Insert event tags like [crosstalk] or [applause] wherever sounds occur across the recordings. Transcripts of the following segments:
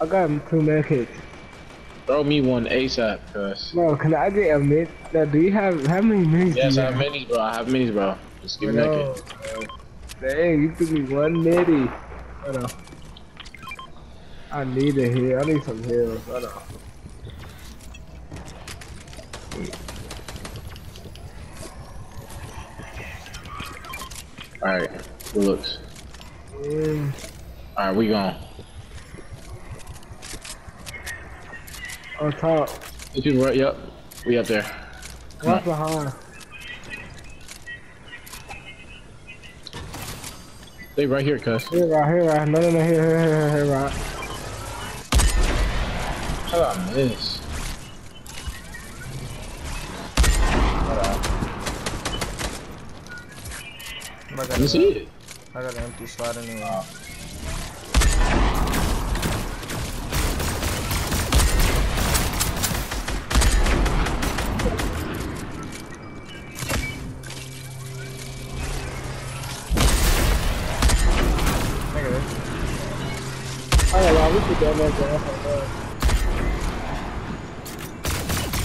I got him two medkits. Throw me one ASAP, cuz. Bro, can I get a mid? Now, do you have how many minis? Yes, I have minis, bro. I have minis, bro. Just give me No, that bro. Dang, you took me one midi. Hold on. I need a heal. I need some heals. Hold on. Alright, good looks. Mm, Alright, we gone. Oh, on top. These people right, yep. We up there. Come What's on. behind? They right here, cuz. Here, right here, right. No, no, no, here, here, here, here, right. How about this? Hold on. I got, Let me see it. I got an empty slot anyway. Look bro.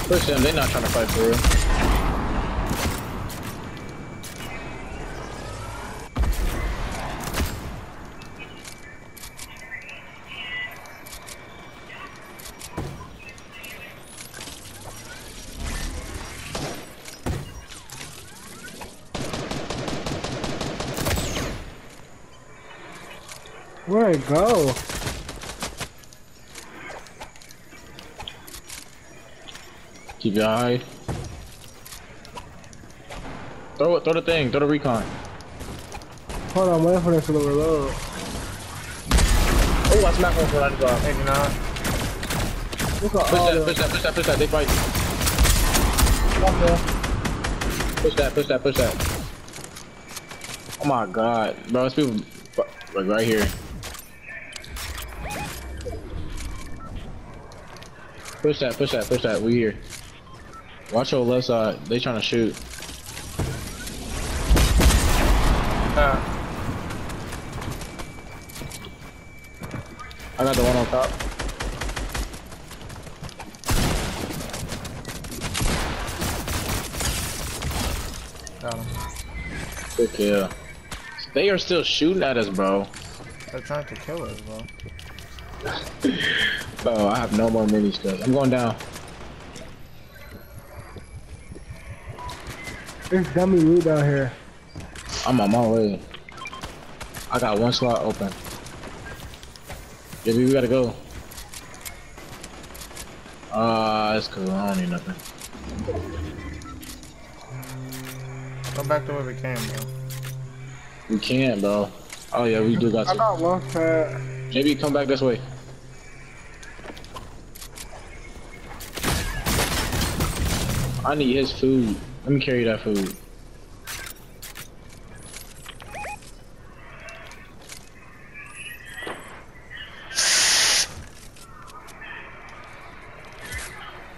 Push them. They not trying to fight for real. Where'd it go? Keep your eye. Throw it. Throw the thing. Throw the recon. Hold on, wait for this to reload. Oh, I smacked one for 95. 89. Look at Push all that. the Push that. Push that. Push that. They fight. Push that. Push that. Push that. Oh my god, bro. It's people like right here. Push that. Push that. Push that. We here. Watch your left side. They trying to shoot. Uh, I got the one on top. got him. Good kill. They are still shooting at us, bro. They're trying to kill us, bro. [laughs] Bro, I have no more minis, cuz. I'm going down. There's dummy loot down here. I'm on my way. I got one slot open. JB, we gotta go. Ah, uh, that's cool. I don't need nothing. Go back to where we came, bro. We can't, bro. Oh yeah, we do got some. I got one pad. JB, come back this way. I need his food. Let me carry that food.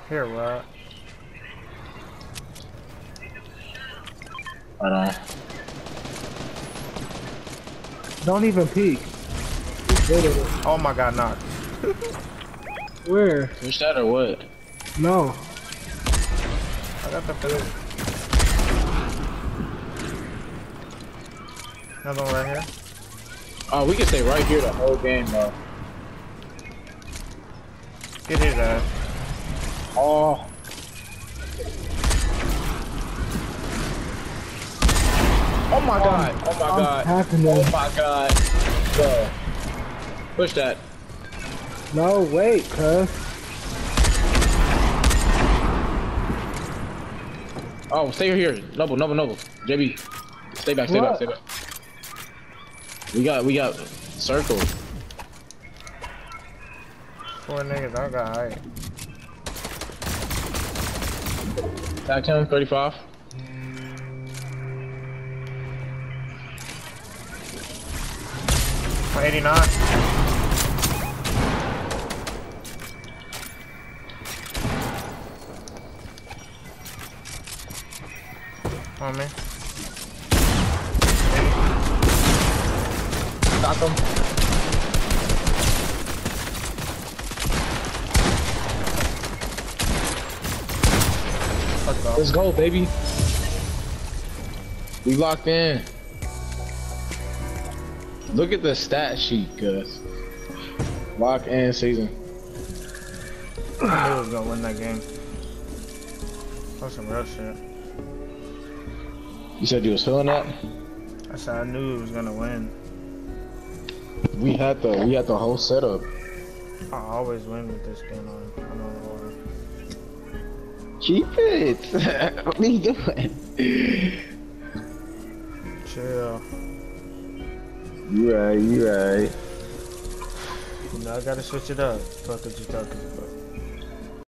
Here, what? Right on. Uh, Don't even peek. You did it. Oh my god, knock. Where? Push that or what? No. I got the food. Another one right here. Oh, we can stay right here the whole game, bro. Get his ass. Oh. Oh my god. Oh my I'm god. happening. Oh my god. Bro. Push that. No, wait, cuz. Oh, stay here. Noble, noble, noble. JB. Stay back, stay back, stay back. We got, we got circle. Four niggas, I got height. Attack him, 35. Oh, 89. On me. Got. Let's go, baby. We locked in. Look at the stat sheet, Gus. Lock in season. I was gonna win that game. That's some real shit. You said you was feeling that? I said I knew it was gonna win. We had the we had the whole setup. I always win with this game on. I don't know why. Keep it. [laughs] what are you doing? Chill. You right, you right. You know, I gotta switch it up. Fuck what you talking about.